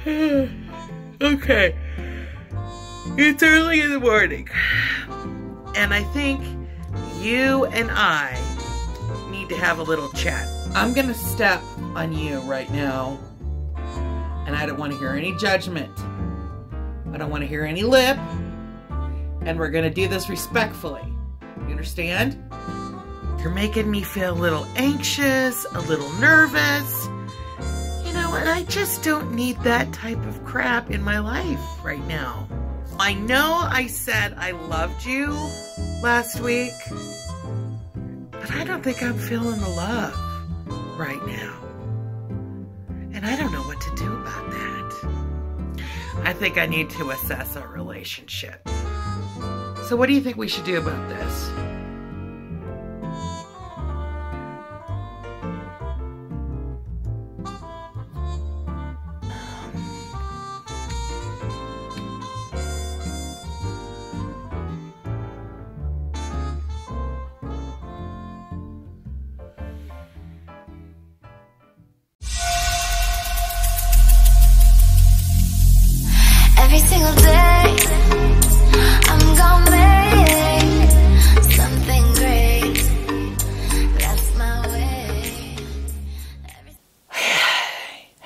okay. It's early in the morning. And I think you and I need to have a little chat. I'm gonna step on you right now. And I don't wanna hear any judgment. I don't wanna hear any lip. And we're gonna do this respectfully. You understand? You're making me feel a little anxious, a little nervous. Know, and I just don't need that type of crap in my life right now. I know I said I loved you last week, but I don't think I'm feeling the love right now. And I don't know what to do about that. I think I need to assess our relationship. So what do you think we should do about this?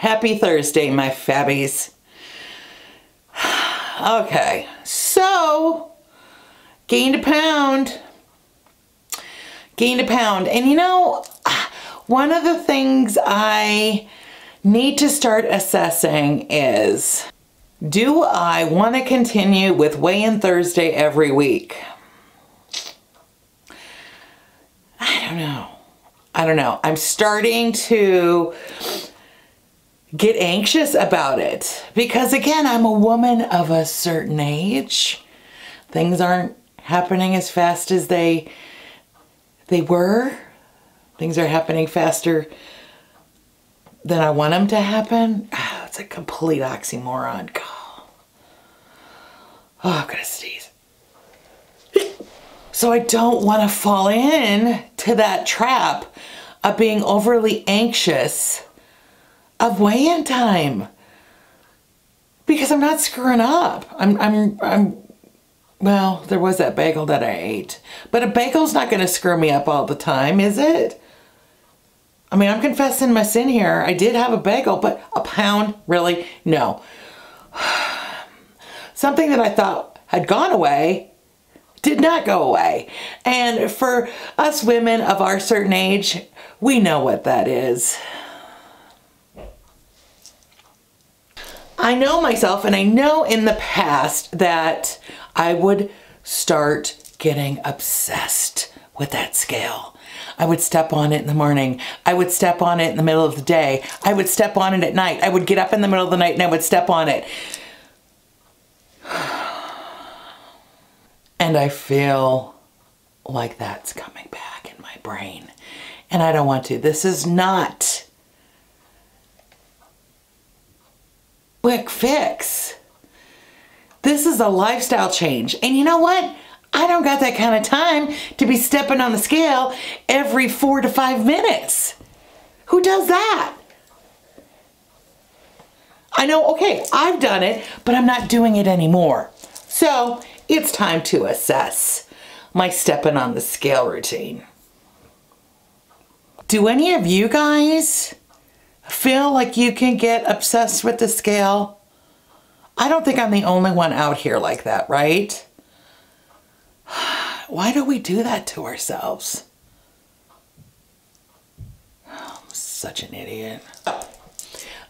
Happy Thursday, my fabbies. Okay, so gained a pound. Gained a pound. And you know, one of the things I need to start assessing is do I want to continue with weigh in Thursday every week? I don't know. I don't know. I'm starting to get anxious about it because again i'm a woman of a certain age things aren't happening as fast as they they were things are happening faster than i want them to happen It's a complete oxymoron. Oh i'm gonna sneeze. So i don't want to fall in to that trap of being overly anxious of weigh-in time. Because I'm not screwing up. I'm, I'm, I'm, well, there was that bagel that I ate, but a bagel's not going to screw me up all the time, is it? I mean, I'm confessing my sin here. I did have a bagel, but a pound, really? No. Something that I thought had gone away did not go away. And for us women of our certain age, we know what that is. I know myself and I know in the past that I would start getting obsessed with that scale. I would step on it in the morning. I would step on it in the middle of the day. I would step on it at night. I would get up in the middle of the night and I would step on it. And I feel like that's coming back in my brain. And I don't want to. This is not quick fix. This is a lifestyle change. And you know what? I don't got that kind of time to be stepping on the scale every four to five minutes. Who does that? I know, okay, I've done it, but I'm not doing it anymore. So it's time to assess my stepping on the scale routine. Do any of you guys feel like you can get obsessed with the scale? I don't think I'm the only one out here like that, right? Why do we do that to ourselves? I'm such an idiot.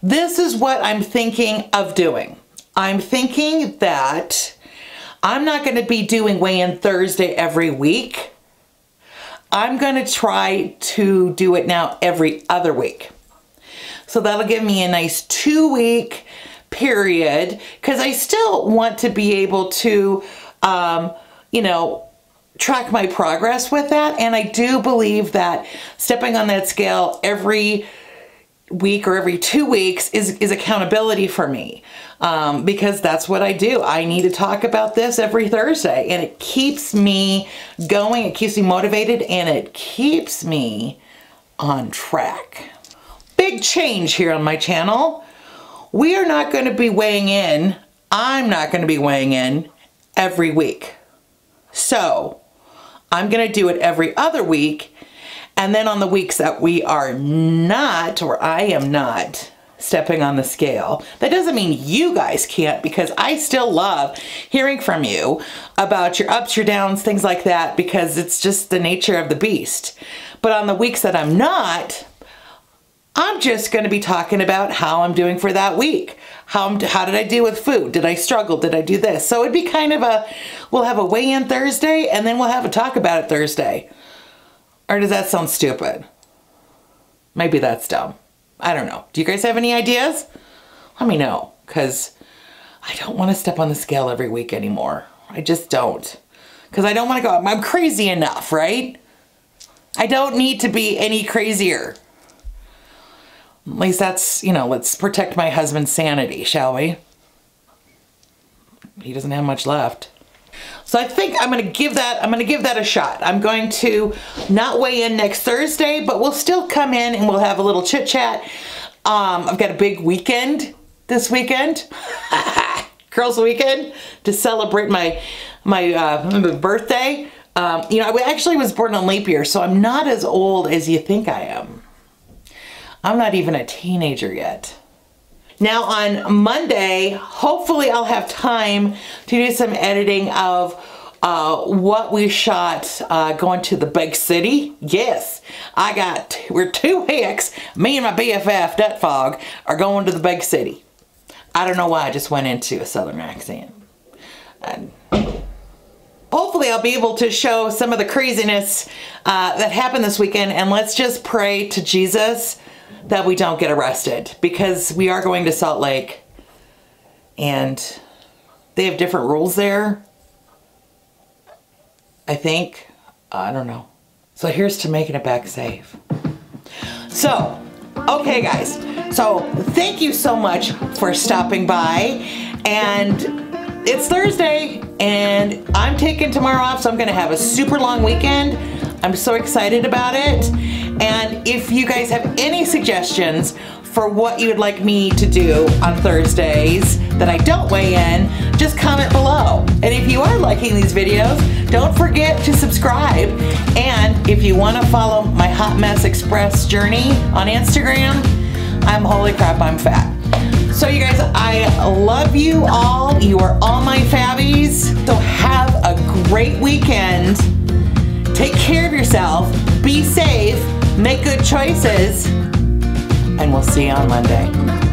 This is what I'm thinking of doing. I'm thinking that I'm not going to be doing weigh-in Thursday every week. I'm going to try to do it now every other week. So that'll give me a nice two week period because I still want to be able to, um, you know, track my progress with that. And I do believe that stepping on that scale every week or every two weeks is, is accountability for me um, because that's what I do. I need to talk about this every Thursday and it keeps me going, it keeps me motivated, and it keeps me on track. Big change here on my channel. we are not going to be weighing in. I'm not going to be weighing in every week. So I'm going to do it every other week. And then on the weeks that we are not, or I am not, stepping on the scale. That doesn't mean you guys can't because I still love hearing from you about your ups, your downs, things like that because it's just the nature of the beast. But on the weeks that I'm not, I'm just going to be talking about how I'm doing for that week. How, how did I do with food? Did I struggle? Did I do this? So it'd be kind of a, we'll have a weigh-in Thursday and then we'll have a talk about it Thursday. Or does that sound stupid? Maybe that's dumb. I don't know. Do you guys have any ideas? Let me know because I don't want to step on the scale every week anymore. I just don't. Because I don't want to go, I'm crazy enough, right? I don't need to be any crazier. At least that's, you know, let's protect my husband's sanity, shall we? He doesn't have much left. So I think I'm going to give that, I'm going to give that a shot. I'm going to not weigh in next Thursday, but we'll still come in and we'll have a little chit chat. Um, I've got a big weekend this weekend, girls weekend to celebrate my, my uh, birthday. Um, you know, I actually was born on leap year, so I'm not as old as you think I am. I'm not even a teenager yet. Now on Monday, hopefully I'll have time to do some editing of uh, what we shot uh, going to the big city. Yes, I got, we're two hicks, me and my BFF, Dut Fog, are going to the big city. I don't know why I just went into a southern accent. And hopefully I'll be able to show some of the craziness uh, that happened this weekend and let's just pray to Jesus that we don't get arrested because we are going to Salt Lake and they have different rules there. I think. I don't know. So here's to making it back safe. So, okay guys. So thank you so much for stopping by and it's Thursday and I'm taking tomorrow off so I'm gonna have a super long weekend. I'm so excited about it. And if you guys have any suggestions for what you would like me to do on Thursdays that I don't weigh in, just comment below. And if you are liking these videos, don't forget to subscribe. And if you want to follow my Hot Mess Express journey on Instagram, I'm Holy Crap, I'm Fat. So you guys, I love you all. You are all my fabbies. So have a great weekend. Take care of yourself. Be safe. Make good choices. And we'll see you on Monday.